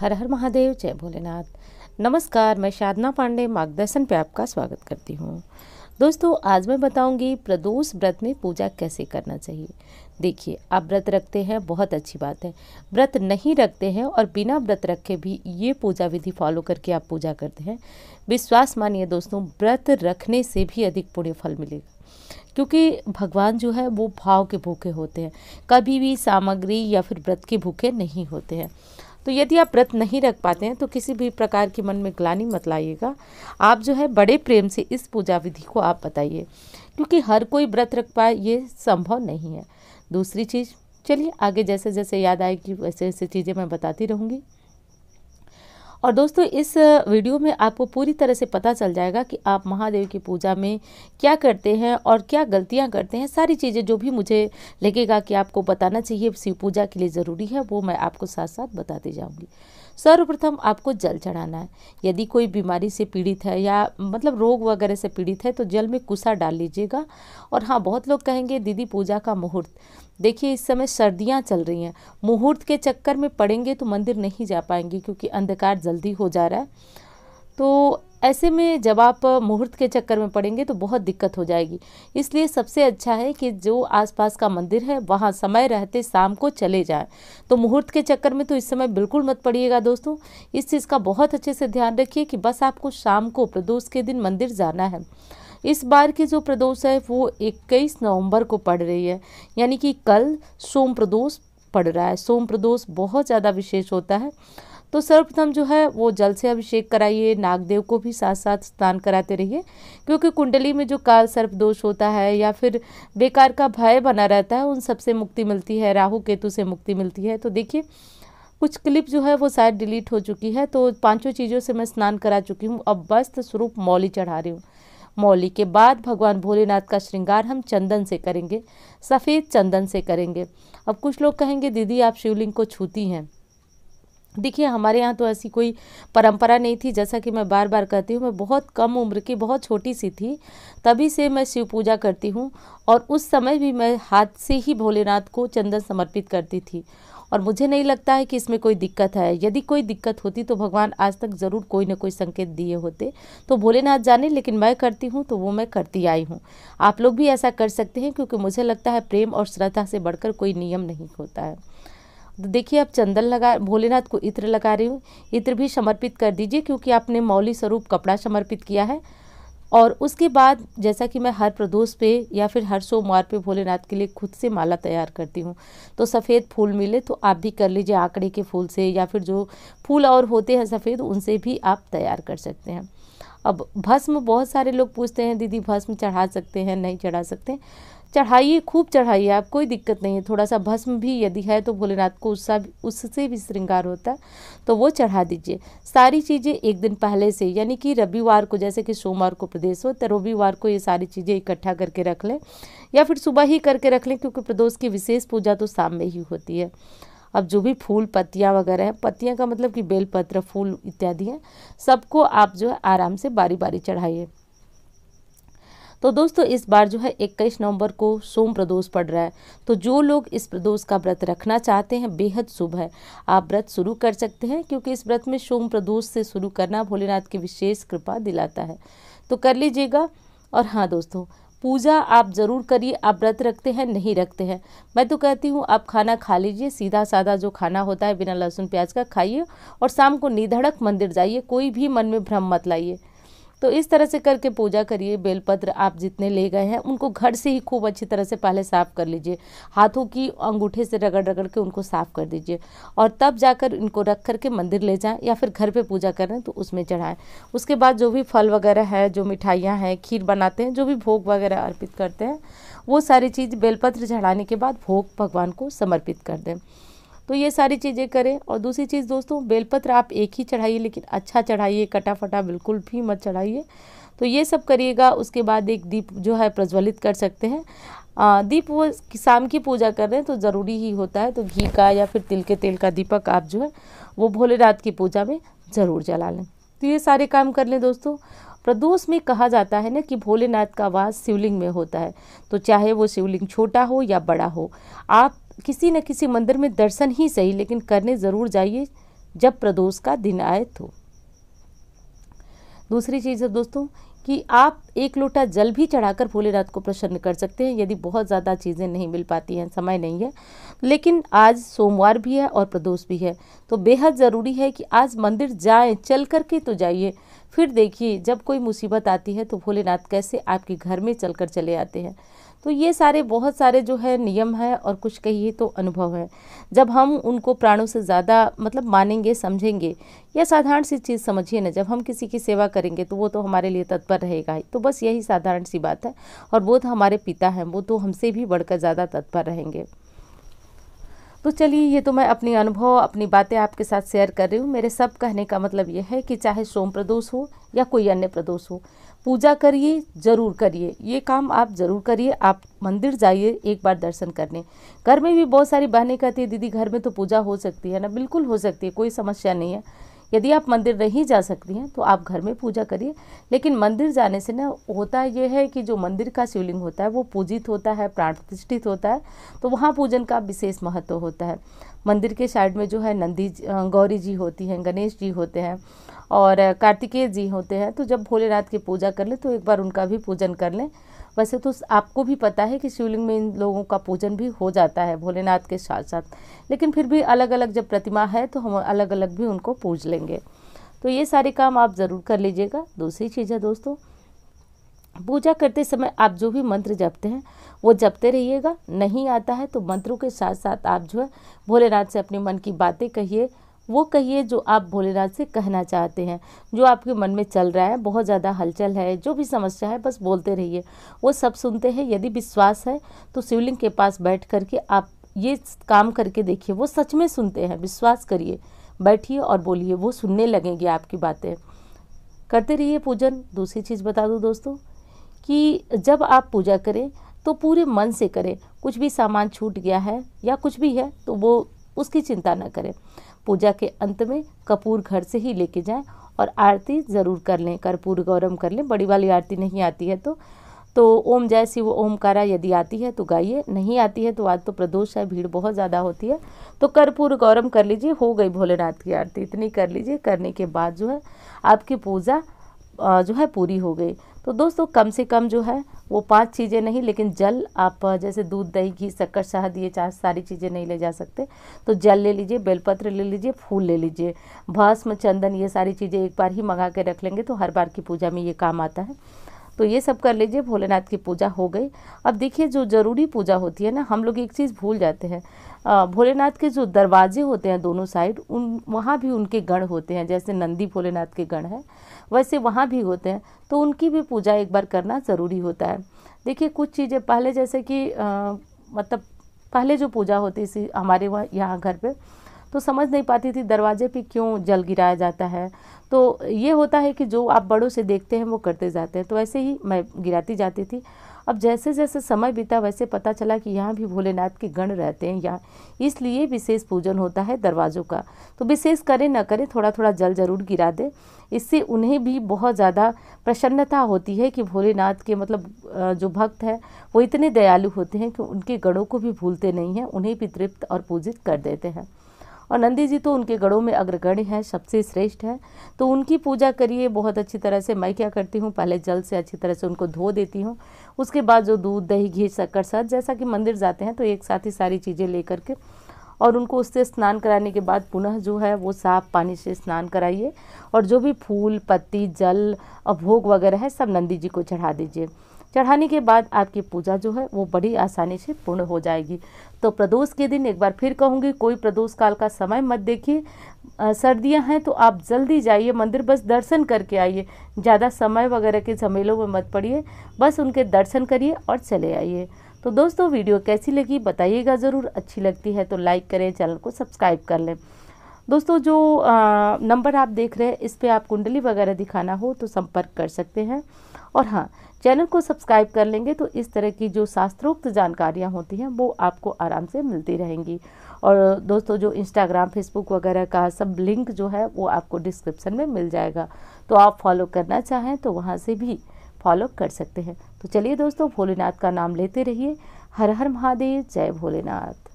हर हर महादेव, जय भोलेनाथ। नमस्कार, मैं साधना पांडे मार्गदर्शन पे आपका स्वागत करती हूँ। दोस्तों, आज मैं बताऊँगी प्रदोष व्रत में पूजा कैसे करना चाहिए। देखिए, आप व्रत रखते हैं, बहुत अच्छी बात है। व्रत नहीं रखते हैं और बिना व्रत रखे भी ये पूजा विधि फॉलो करके आप पूजा करते हैं। विश्वास मानिए दोस्तों, व्रत रखने से भी अधिक पुण्य फल मिलेगा। क्योंकि भगवान जो है, वो भाव के भूखे होते हैं। कभी भी सामग्री या फिर व्रत के भूखे नहीं होते हैं। तो यदि आप व्रत नहीं रख पाते हैं तो किसी भी प्रकार की मन में ग्लानी मत लाइएगा। आप जो है बड़े प्रेम से इस पूजा विधि को आप बताइए, क्योंकि हर कोई व्रत रख पाए, ये संभव नहीं है। दूसरी चीज़, चलिए आगे जैसे जैसे याद आएगी वैसे वैसे चीज़ें मैं बताती रहूँगी। और दोस्तों, इस वीडियो में आपको पूरी तरह से पता चल जाएगा कि आप महादेव की पूजा में क्या करते हैं और क्या गलतियाँ करते हैं। सारी चीज़ें जो भी मुझे लगेगा कि आपको बताना चाहिए, शिव पूजा के लिए ज़रूरी है, वो मैं आपको साथ साथ बताती जाऊँगी। सर्वप्रथम आपको जल चढ़ाना है। यदि कोई बीमारी से पीड़ित है या मतलब रोग वगैरह से पीड़ित है तो जल में कुसा डाल लीजिएगा। और हाँ बहुत लोग कहेंगे, दीदी, पूजा का मुहूर्त। देखिए, इस समय सर्दियाँ चल रही हैं। मुहूर्त के चक्कर में पड़ेंगे तो मंदिर नहीं जा पाएँगे क्योंकि अंधकार जल्दी हो जा रहा है। तो ऐसे में जब आप मुहूर्त के चक्कर में पड़ेंगे तो बहुत दिक्कत हो जाएगी। इसलिए सबसे अच्छा है कि जो आसपास का मंदिर है, वहाँ समय रहते शाम को चले जाएँ। तो मुहूर्त के चक्कर में तो इस समय बिल्कुल मत पड़िएगा दोस्तों। इस चीज़ का बहुत अच्छे से ध्यान रखिए कि बस आपको शाम को, प्रदोष के दिन मंदिर जाना है। इस बार की जो प्रदोष है, वो 21 नवंबर को पड़ रही है। यानी कि कल सोम प्रदोष पड़ रहा है। सोम प्रदोष बहुत ज़्यादा विशेष होता है। तो सर्वप्रथम जो है, वो जल से अभिषेक कराइए, नागदेव को भी साथ साथ स्नान कराते रहिए। क्योंकि कुंडली में जो काल सर्प दोष होता है या फिर बेकार का भय बना रहता है, उन सबसे मुक्ति मिलती है, राहु केतु से मुक्ति मिलती है। तो देखिए, कुछ क्लिप जो है, वो शायद डिलीट हो चुकी है। तो पाँचों चीज़ों से मैं स्नान करा चुकी हूँ। अब वस्त्र स्वरूप मौली चढ़ा रही हूँ। मौली के बाद भगवान भोलेनाथ का श्रृंगार हम चंदन से करेंगे, सफ़ेद चंदन से करेंगे। अब कुछ लोग कहेंगे, दीदी, आप शिवलिंग को छूती हैं। देखिए, हमारे यहाँ तो ऐसी कोई परंपरा नहीं थी। जैसा कि मैं बार बार कहती हूँ, मैं बहुत कम उम्र की, बहुत छोटी सी थी, तभी से मैं शिव पूजा करती हूँ और उस समय भी मैं हाथ से ही भोलेनाथ को चंदन समर्पित करती थी। और मुझे नहीं लगता है कि इसमें कोई दिक्कत है। यदि कोई दिक्कत होती तो भगवान आज तक ज़रूर कोई ना कोई संकेत दिए होते। तो भोलेनाथ जाने, लेकिन मैं करती हूँ तो वो मैं करती आई हूँ। आप लोग भी ऐसा कर सकते हैं, क्योंकि मुझे लगता है प्रेम और श्रद्धा से बढ़कर कोई नियम नहीं होता है। तो देखिए आप चंदन लगा, भोलेनाथ को इत्र लगा रही हूँ। इत्र भी समर्पित कर दीजिए, क्योंकि आपने मौली स्वरूप कपड़ा समर्पित किया है। और उसके बाद जैसा कि मैं हर प्रदोष पे या फिर हर सोमवार पे भोलेनाथ के लिए खुद से माला तैयार करती हूँ। तो सफ़ेद फूल मिले तो आप भी कर लीजिए आंकड़े के फूल से या फिर जो फूल और होते हैं सफ़ेद उनसे भी आप तैयार कर सकते हैं। अब भस्म, बहुत सारे लोग पूछते हैं, दीदी, भस्म चढ़ा सकते हैं, नहीं चढ़ा सकते? चढ़ाइए, खूब चढ़ाइए, आप कोई दिक्कत नहीं है। थोड़ा सा भस्म भी यदि है तो भोलेनाथ को उससा उससे भी श्रृंगार होता है तो वो चढ़ा दीजिए। सारी चीज़ें एक दिन पहले से यानी कि रविवार को, जैसे कि सोमवार को प्रदेश हो तो रविवार को ये सारी चीज़ें इकट्ठा करके रख लें, या फिर सुबह ही करके रख लें, क्योंकि प्रदोष की विशेष पूजा तो शाम में ही होती है। अब जो भी फूल, पत्तियाँ वगैरह हैं, पत्तियाँ का मतलब कि बेलपत्र फूल इत्यादि हैं, सबको आप जो है आराम से बारी बारी चढ़ाइए। तो दोस्तों, इस बार जो है इक्कीस नवंबर को सोम प्रदोष पड़ रहा है। तो जो लोग इस प्रदोष का व्रत रखना चाहते हैं, बेहद शुभ है। आप व्रत शुरू कर सकते हैं, क्योंकि इस व्रत में सोम प्रदोष से शुरू करना भोलेनाथ की विशेष कृपा दिलाता है। तो कर लीजिएगा। और हाँ दोस्तों पूजा आप ज़रूर करिए, आप व्रत रखते हैं, नहीं रखते हैं। मैं तो कहती हूँ, आप खाना खा लीजिए सीधा साधा जो खाना होता है, बिना लहसुन प्याज का खाइए और शाम को निधड़क मंदिर जाइए, कोई भी मन में भ्रम मत लाइए। तो इस तरह से करके पूजा करिए, बेलपत्र आप जितने ले गए हैं, उनको घर से ही खूब अच्छी तरह से पहले साफ़ कर लीजिए। हाथों की अंगूठे से रगड़ रगड़ के उनको साफ़ कर दीजिए। और तब जाकर इनको रख करके मंदिर ले जाएँ या फिर घर पे पूजा करें तो उसमें चढ़ाएँ। उसके बाद जो भी फल वगैरह है, जो मिठाइयाँ हैं, खीर बनाते हैं, जो भी भोग वगैरह अर्पित करते हैं, वो सारी चीज़ बेलपत्र चढ़ाने के बाद भोग भगवान को समर्पित कर दें। तो ये सारी चीज़ें करें। और दूसरी चीज़ दोस्तों, बेलपत्र आप एक ही चढ़ाइए, लेकिन अच्छा चढ़ाइए कटा फटा बिल्कुल भी मत चढ़ाइए। तो ये सब करिएगा, उसके बाद एक दीप जो है प्रज्वलित कर सकते हैं। दीप वो शाम की पूजा कर रहे हैं तो ज़रूरी ही होता है। तो घी का या फिर तिल के तेल का दीपक आप जो है, वो भोलेनाथ की पूजा में ज़रूर जला लें। तो ये सारे काम कर लें दोस्तों। प्रदोष में कहा जाता है ना कि भोलेनाथ का वास शिवलिंग में होता है। तो चाहे वो शिवलिंग छोटा हो या बड़ा हो, आप किसी न किसी मंदिर में दर्शन ही सही, लेकिन करने ज़रूर जाइए जब प्रदोष का दिन आए तो। दूसरी चीज़ है दोस्तों, कि आप एक लोटा जल भी चढ़ाकर भोलेनाथ को प्रसन्न कर सकते हैं, यदि बहुत ज़्यादा चीज़ें नहीं मिल पाती हैं, समय नहीं है। लेकिन आज सोमवार भी है और प्रदोष भी है तो बेहद ज़रूरी है कि आज मंदिर जाएँ, चल कर के तो जाइए। फिर देखिए, जब कोई मुसीबत आती है तो भोलेनाथ कैसे आपके घर में चल कर चले आते हैं। तो ये सारे बहुत सारे जो है नियम है और कुछ कहिए तो अनुभव है। जब हम उनको प्राणों से ज़्यादा मतलब मानेंगे, समझेंगे या साधारण सी चीज़ समझिए ना, जब हम किसी की सेवा करेंगे तो वो तो हमारे लिए तत्पर रहेगा ही। तो बस यही साधारण सी बात है और वो तो हमारे पिता हैं, वो तो हमसे भी बढ़कर ज़्यादा तत्पर रहेंगे। तो चलिए, ये तो मैं अपनी अनुभव, अपनी बातें आपके साथ शेयर कर रही हूँ। मेरे सब कहने का मतलब ये है कि चाहे सोम प्रदोष हो या कोई अन्य प्रदोष हो पूजा करिए, ज़रूर करिए। ये काम आप ज़रूर करिए, आप मंदिर जाइए, एक बार दर्शन करने। घर में भी बहुत सारी बहनें कहती है, दीदी, घर में तो पूजा हो सकती है ना? बिल्कुल हो सकती है, कोई समस्या नहीं है। यदि आप मंदिर नहीं जा सकती हैं तो आप घर में पूजा करिए। लेकिन मंदिर जाने से ना होता यह है कि जो मंदिर का शिवलिंग होता है, वो पूजित होता है, प्राण प्रतिष्ठित होता है तो वहाँ पूजन का विशेष महत्व होता है। मंदिर के साइड में जो है नंदी गौरी जी होती हैं, गणेश जी होते हैं और कार्तिकेय जी होते हैं तो जब भोलेनाथ की पूजा कर लें तो एक बार उनका भी पूजन कर लें। वैसे तो आपको भी पता है कि शिवलिंग में इन लोगों का पूजन भी हो जाता है भोलेनाथ के साथ साथ लेकिन फिर भी अलग अलग जब प्रतिमा है तो हम अलग अलग भी उनको पूज लेंगे। तो ये सारे काम आप ज़रूर कर लीजिएगा। दूसरी चीज़ है दोस्तों, पूजा करते समय आप जो भी मंत्र जपते हैं, वो जपते रहिएगा। नहीं आता है तो मंत्रों के साथ साथ आप जो है भोलेनाथ से अपने मन की बातें कहिए। वो कहिए जो आप भोलेनाथ से कहना चाहते हैं, जो आपके मन में चल रहा है, बहुत ज़्यादा हलचल है, जो भी समस्या है, बस बोलते रहिए। वो सब सुनते हैं, यदि विश्वास है तो शिवलिंग के पास बैठ करके आप ये काम करके देखिए, वो सच में सुनते हैं। विश्वास करिए, बैठिए और बोलिए, वो सुनने लगेंगे आपकी बातें। करते रहिए पूजन। दूसरी चीज़ बता दूँ दोस्तों, कि जब आप पूजा करें तो पूरे मन से करें। कुछ भी सामान छूट गया है या कुछ भी है तो वो उसकी चिंता न करें। पूजा के अंत में कपूर घर से ही लेके जाएँ और आरती ज़रूर कर लें, कर्पूर गौरम कर लें। बड़ी वाली आरती नहीं आती है तो तो ओम जय शिव ओमकारा यदि आती है तो गाइए, नहीं आती है तो आज तो प्रदोष है, भीड़ बहुत ज़्यादा होती है। तो कर्पूर गौरम कर लीजिए, हो गई भोलेनाथ की आरती, इतनी कर लीजिए, करने के बाद जो है आपकी पूजा जो है पूरी हो गई। तो दोस्तों, कम से कम जो है, वो पाँच चीज़ें नहीं, लेकिन जल आप जैसे दूध, दही, घी, शक्कर, शहद, ये चार सारी चीज़ें नहीं ले जा सकते। तो जल ले लीजिए, बेलपत्र ले लीजिए, फूल ले लीजिए, भस्म, चंदन, ये सारी चीज़ें एक बार ही मंगा के रख लेंगे तो हर बार की पूजा में ये काम आता है। तो ये सब कर लीजिए, भोलेनाथ की पूजा हो गई। अब देखिए, जो ज़रूरी पूजा होती है ना, हम लोग एक चीज़ भूल जाते हैं। भोलेनाथ के जो दरवाजे होते हैं दोनों साइड, उन, वहाँ भी उनके गण होते हैं, जैसे नंदी भोलेनाथ के गण हैं, वैसे वहाँ भी होते हैं तो उनकी भी पूजा एक बार करना ज़रूरी होता है। देखिए, कुछ चीज़ें, पहले जैसे कि मतलब पहले जो पूजा होती थी हमारे वहाँ, यहाँ घर पे तो समझ नहीं पाती थी दरवाजे पे क्यों जल गिराया जाता है। तो ये होता है कि जो आप बड़ों से देखते हैं, वो करते जाते हैं। तो ऐसे ही मैं गिराती जाती थी। अब जैसे जैसे समय बीता, वैसे पता चला कि यहाँ भी भोलेनाथ के गण रहते हैं यहाँ। इसलिए विशेष पूजन होता है दरवाज़ों का। तो विशेष करें ना करें थोड़ा थोड़ा जल ज़रूर गिरा दें। इससे उन्हें भी बहुत ज़्यादा प्रसन्नता होती है कि भोलेनाथ के मतलब जो भक्त हैं, वो इतने दयालु होते हैं कि उनके गणों को भी भूलते नहीं हैं। उन्हें भी तृप्त और पूजित कर देते हैं। और नंदी जी तो उनके गढ़ों में अग्रगण्य हैं, सबसे श्रेष्ठ है। तो उनकी पूजा करिए, बहुत अच्छी तरह से मैं क्या करती हूँ, पहले जल से अच्छी तरह से उनको धो देती हूँ। उसके बाद जो दूध, दही, घी, शक्कर साथ जैसा कि मंदिर जाते हैं तो एक साथ ही सारी चीज़ें लेकर के और उनको उससे स्नान कराने के बाद पुनः जो है वो साफ़ पानी से स्नान कराइए। और जो भी फूल, पत्ती, जल, और भोग वगैरह है, सब नंदी जी को चढ़ा दीजिए। चढ़ाने के बाद आपकी पूजा जो है वो बड़ी आसानी से पूर्ण हो जाएगी। तो प्रदोष के दिन एक बार फिर कहूँगी, कोई प्रदोष काल का समय मत देखिए। सर्दियाँ हैं तो आप जल्दी जाइए, मंदिर बस दर्शन करके आइए। ज़्यादा समय वगैरह के झमेलों में मत पड़िए, बस उनके दर्शन करिए और चले आइए। तो दोस्तों, वीडियो कैसी लगी बताइएगा ज़रूर, अच्छी लगती है तो लाइक करें, चैनल को सब्सक्राइब कर लें। दोस्तों, जो नंबर आप देख रहे हैं, इस पर आप कुंडली वगैरह दिखाना हो तो संपर्क कर सकते हैं। और हाँ चैनल को सब्सक्राइब कर लेंगे तो इस तरह की जो शास्त्रोक्त जानकारियाँ होती हैं, वो आपको आराम से मिलती रहेंगी। और दोस्तों, जो इंस्टाग्राम फेसबुक वगैरह का सब लिंक जो है, वो आपको डिस्क्रिप्शन में मिल जाएगा। तो आप फॉलो करना चाहें तो वहाँ से भी फॉलो कर सकते हैं। तो चलिए दोस्तों, भोलेनाथ का नाम लेते रहिए। हर हर महादेव, जय भोलेनाथ।